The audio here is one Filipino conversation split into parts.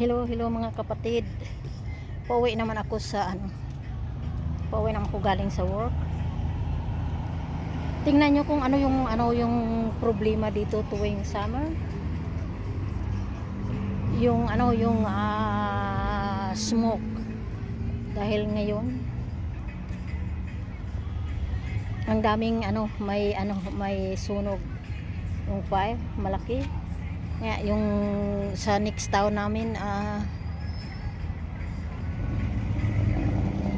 Hello, hello mga kapatid. Pauwi naman ako sa ano. Pauwi naman ako galing sa work. Tingnan nyo kung ano yung ano yung problema dito tuwing summer. Yung ano yung ah, smoke. Dahil ngayon ang daming ano may ano may sunog yung fire malaki nga yung sa next town namin ah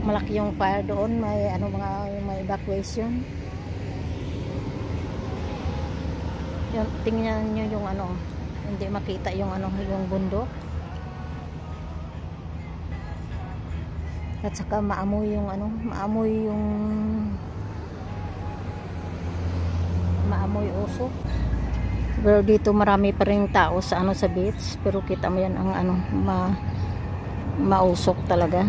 malaki yung fire doon. May ano mga may evacuation. Yung tingnan nyo yung ano hindi makita yung ano yung bundok. At saka maamoy yung ano maamoy yung maamoy usok pero dito marami pa rin tao sa ano sa beach. Pero kita mo yan ang ano ma mausok talaga.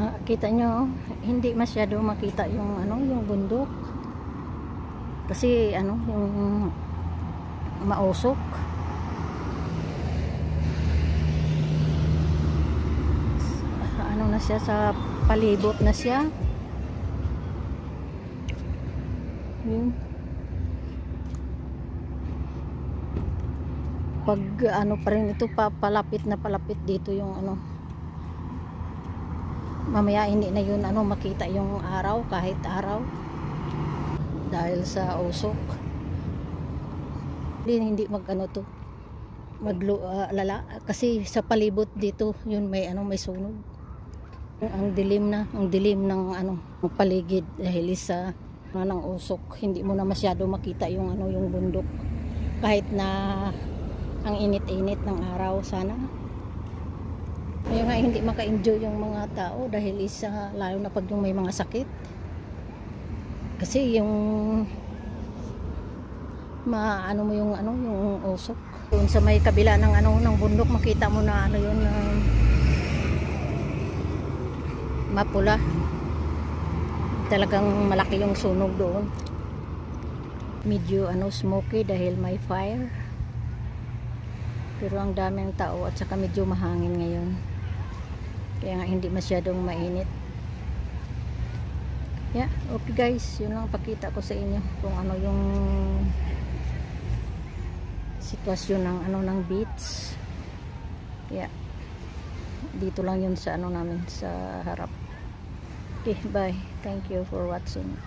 Ah, kita nyo hindi masyado makita yung ano yung bundok kasi ano yung mausok. Ano na siya sa palibot na siya. Yun. Pag ano pa rin ito pa, palapit na palapit dito yung ano. Mamaya hindi na yun ano makita yung araw kahit araw dahil sa usok. Hindi, hindi mag ano to maglo uh, lala. Kasi sa palibot dito yun may ano may sunog. Ang dilim na ang dilim ng ano ng paligid dahil sa ano, ng usok. Hindi mo na masyado makita yung ano yung bundok. Kahit na ang init-init ng araw sana. Kaya nga hindi maka-enjoy yung mga tao dahil isa lalo na pag yung may mga sakit kasi yung maano mo yung ano yung usok. Doon sa may kabila ng ano ng bundok makita mo na ano yun uh, mapula. Talagang malaki yung sunog doon. Medyo ano smoky dahil may fire. Pero ang daming tao at saka medyo mahangin ngayon. Kaya nga hindi masyadong mainit yeah okay guys yun lang pakita ko sa inyo kung ano yung sitwasyon ng ano ng beach. Yeah. Dito lang yun sa ano namin sa harap. Okay bye. Thank you for watching